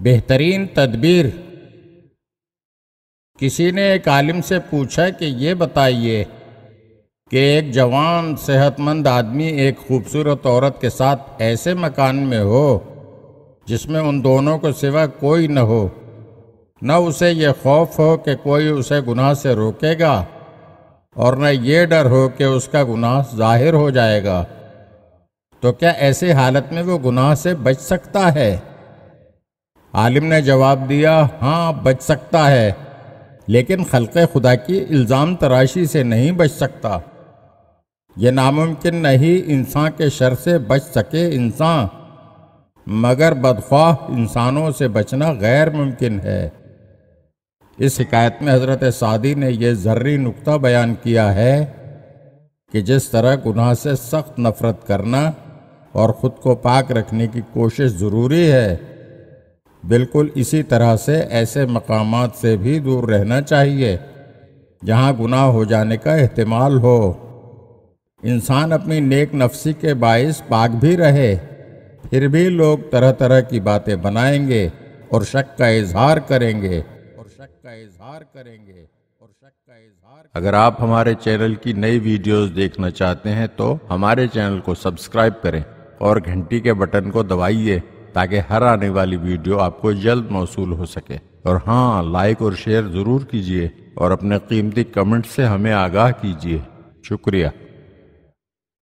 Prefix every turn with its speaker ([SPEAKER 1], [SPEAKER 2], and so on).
[SPEAKER 1] बेहतरीन तदबीर। किसी ने एक आलिम से पूछा कि ये बताइए कि एक जवान, सेहतमंद आदमी एक खूबसूरत औरत के साथ ऐसे मकान में हो, जिसमें उन दोनों को सिवा कोई न हो, न उसे ये खौफ हो कि कोई उसे गुनाह से रोकेगा। और न ये डर हो कि उसका गुनाह ज़ाहिर हो जाएगा। तो क्या ऐसी हालत में वो गुनाह से बच सकता है? आलिम ने जवाब दिया हाँ बच सकता है, लेकिन खल्क खुदा की इल्ज़ाम तराशी से नहीं बच सकता। ये नामुमकिन नहीं इंसान के शर से बच सके इंसान, मगर बदख्वाह इंसानों से बचना गैर मुमकिन है। इस शिकायत में हज़रत सादी ने यह जर्री नुक्ता बयान किया है कि जिस तरह गुनाह से सख्त नफरत करना और ख़ुद को पाक रखने की कोशिश ज़रूरी है, बिल्कुल इसी तरह से ऐसे मकामात से भी दूर रहना चाहिए, जहाँ गुनाह हो जाने का अहतमाल हो। इंसान अपनी नेक नफसी के बायस पाक भी रहे, फिर भी लोग तरह तरह की बातें बनाएँगे और शक का इजहार करेंगे। का इजहार करेंगे और शक का इजहार
[SPEAKER 2] अगर आप हमारे चैनल की नई वीडियोस देखना चाहते हैं तो हमारे चैनल को सब्सक्राइब करें और घंटी के बटन को दबाइए ताकि हर आने वाली वीडियो आपको जल्द मौसू हो सके। और हाँ लाइक और शेयर ज़रूर कीजिए और अपने कीमती कमेंट से हमें आगाह कीजिए। शुक्रिया।